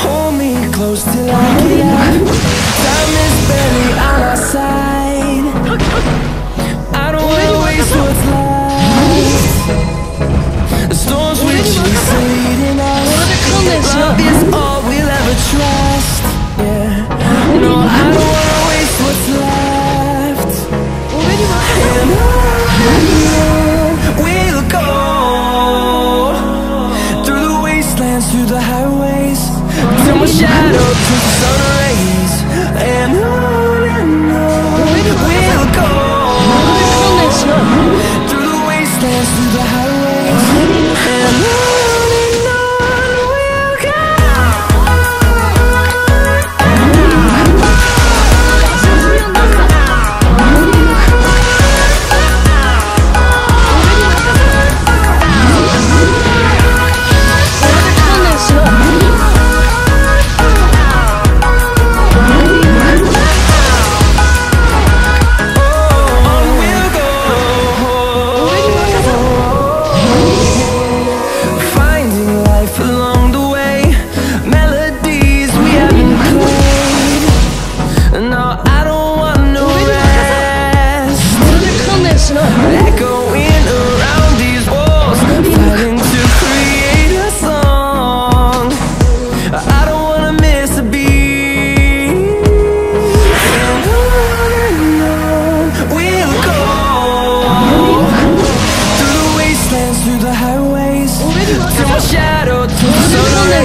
Hold me close till I Time is barely on our side I don't wanna waste what's left The storms we chase are leading us Love is all we'll ever trust Yeah No, I don't wanna waste what's left And I the highways. Till my shadow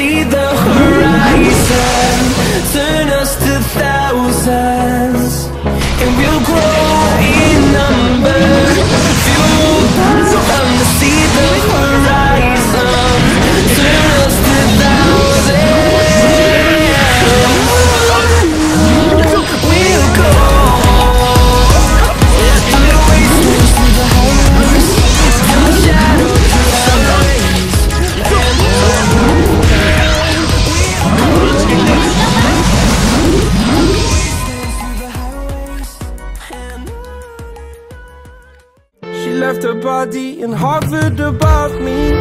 see the left a body and hovered above me.